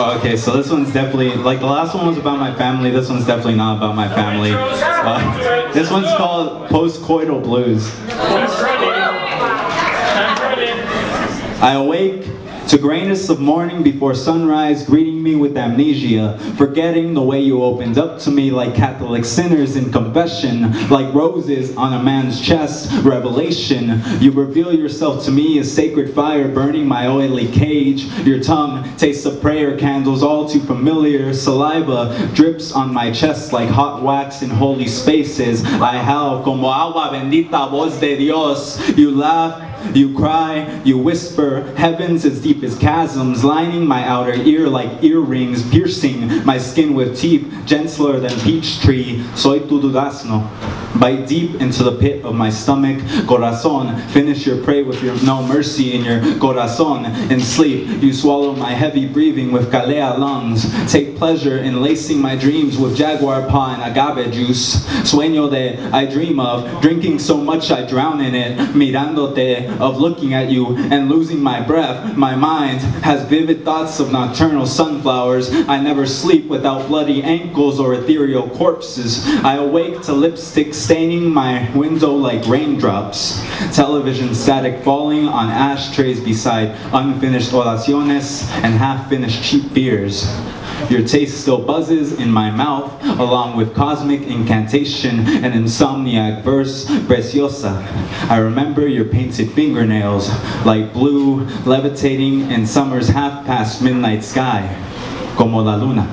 Oh, okay, so this one's definitely, like the last one was about my family, this one's definitely not about my family. Uh, this one's called Postcoital Blues. I awake to grayness of morning before sunrise, greeting me with amnesia, forgetting the way you opened up to me like Catholic sinners in confession, like roses on a man's chest, revelation. You reveal yourself to me as sacred fire burning my oily cage. Your tongue tastes of prayer candles, all too familiar. Saliva drips on my chest like hot wax in holy spaces. I howl como agua bendita voz de Dios. You laugh you cry, you whisper, heavens as deep as chasms, lining my outer ear like earrings, piercing my skin with teeth, gentler than peach tree. Soy tu durazno. Bite deep into the pit of my stomach, corazon. Finish your prey with your no mercy in your corazon. In sleep, you swallow my heavy breathing with calea lungs. Take pleasure in lacing my dreams with jaguar paw and agave juice. Sueño de I dream of, drinking so much I drown in it, mirándote, of looking at you and losing my breath. My mind has vivid thoughts of nocturnal sunflowers. I never sleep without bloody ankles or ethereal corpses. I awake to lipstick staining my window like raindrops. Television static falling on ashtrays beside unfinished oraciones and half-finished cheap beers. Your taste still buzzes in my mouth, along with cosmic incantation and insomniac verse, preciosa. I remember your painted fingernails, like blue, levitating in summer's half-past midnight sky, como la luna.